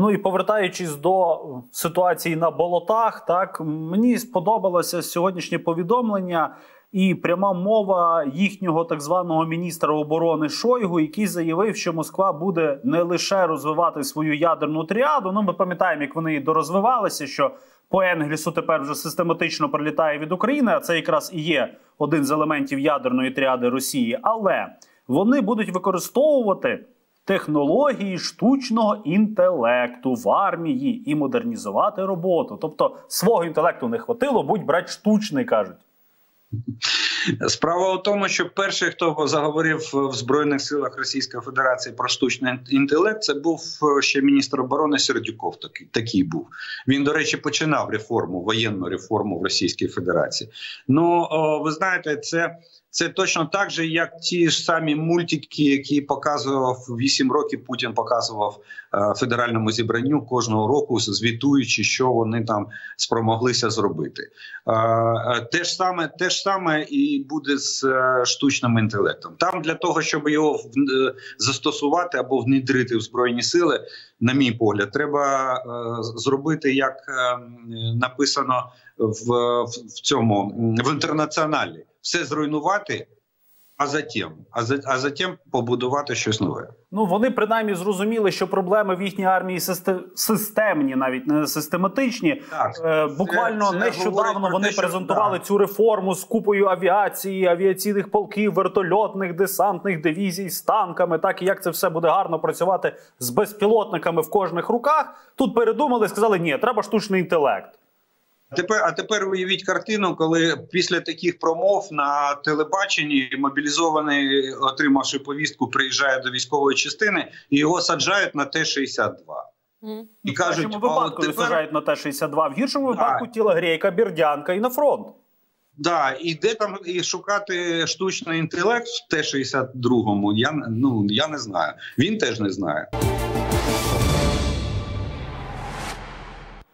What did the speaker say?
Ну і повертаючись до ситуації на болотах, так мені сподобалося сьогоднішнє повідомлення і пряма мова їхнього так званого міністра оборони Шойгу, який заявив, що Москва буде не лише розвивати свою ядерну тріаду. Ну, ми пам'ятаємо, як вони дорозвивалися, що по Енглісу тепер вже систематично прилітає від України. А це якраз і є один з елементів ядерної тріади Росії. Але вони будуть використовувати технології штучного інтелекту в армії і модернізувати роботу. Тобто свого інтелекту не хватило, будь брать штучний кажуть. Справа у тому, що перший, хто заговорив в збройних силах Російської Федерації про штучний інтелект, це був е, ще міністр оборони Сердюков. Такий такий був. Він, до речі, починав реформу, воєнну реформу в Російській Федерації. Ну ви знаєте, це. Це точно так же, як ті ж самі мультики, які показував 8 років. Путін показував е, федеральному зібранню кожного року, звітуючи, що вони там спромоглися зробити. Е, те ж саме, те ж саме і буде з е, штучним інтелектом. Там для того, щоб його е, застосувати або внедрити в збройні сили, на мій погляд, треба е, зробити як написано в, в цьому в інтернаціоналі все зруйнувати, а затім, а за а затім побудувати щось нове. Ну вони принаймні зрозуміли, що проблеми в їхній армії системні, навіть не систематичні. Так, е, Буквально це, це нещодавно вони те, презентували що, цю реформу з купою авіації, авіаційних полків, вертольотних, десантних дивізій з танками. Так і як це все буде гарно працювати з безпілотниками в кожних руках. Тут передумали, сказали, ні, треба штучний інтелект. Тепер, а тепер уявіть картину, коли після таких промов на телебаченні мобілізований, отримавши повістку, приїжджає до військової частини і його саджають на Т-62. Mm. І кажуть, в випадку тепер... саджають на Т-62, в гіршому да. випадку тілогрейка, бірдянка і на фронт. Да, і де там і шукати штучний інтелект в Т-62, я ну я не знаю. Він теж не знає.